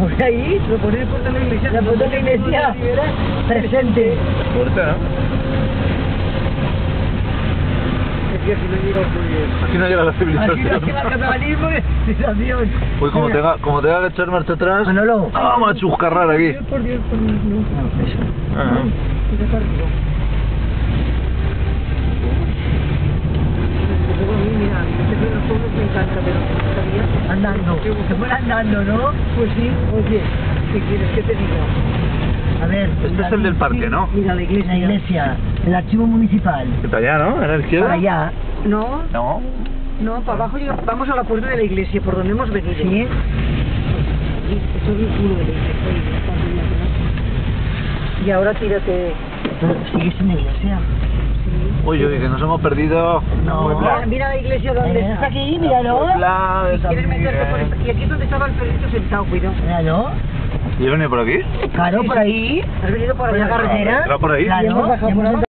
Por ahí. Lo ponéis por la iglesia. La foto de la iglesia. Presente. Fuerte, ¿no? Aquí no llega pues... Aquí no llega la civilización. el la civilización. Pues como tenga, como tenga que echar marcha atrás, Manolo. vamos a chuscarrar aquí. Por Dios, por Dios, no. No, eso. Ah, Mira para arriba. Luego a mí, mira, a mí este de los pueblos me encanta, pero ¿sabías? Andando. Se fuera andando, ¿no? Pues sí, oye, ¿qué quieres que te diga? A ver. Este es el del parque, ¿no? Mira la iglesia. La iglesia. El archivo municipal. Está allá, ¿no? ¿En la izquierda? Para allá. No, No. no, para abajo vamos a la puerta de la iglesia, por donde hemos venido. Sí. Eso es el culo de la iglesia. Y ahora tírate. Pero sigue sin la iglesia. Uy, uy, que nos hemos perdido. No. Puebla. Mira, mira la iglesia donde Eh, está. aquí, míralo. Puebla. Y aquí es donde estaba el perrito sentado, cuidado. Míralo. ¿Y he venido por aquí? Claro, por ahí. ¿Has venido por Por allá la carretera. ¿Era por ahí? Claro.